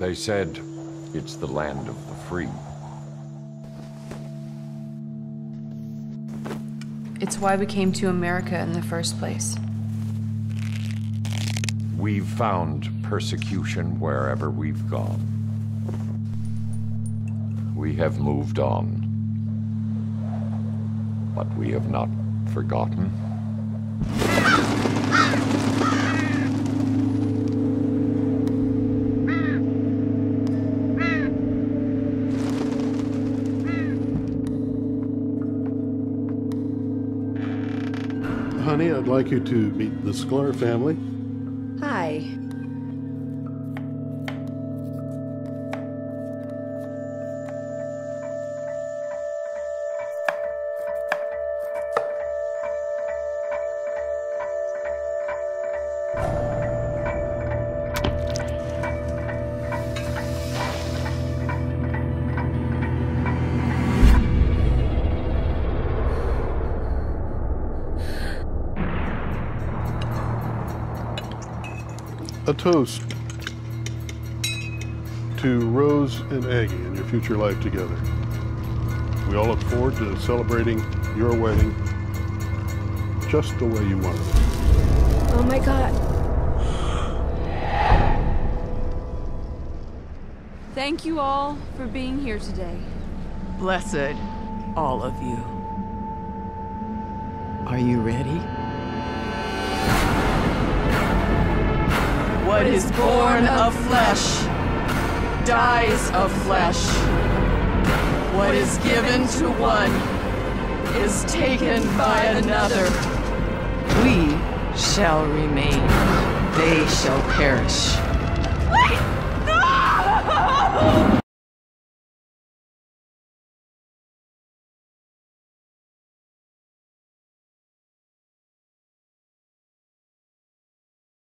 They said it's the land of the free. It's why we came to America in the first place. We've found persecution wherever we've gone. We have moved on. But we have not forgotten. Honey, I'd like you to meet the Sklar family. Hi. A toast to Rose and Aggie and your future life together. We all look forward to celebrating your wedding just the way you wanted it. Oh my god. Thank you all for being here today. Blessed, all of you. Are you ready? What is born of flesh dies of flesh. What is given to one is taken by another. We shall remain, they shall perish.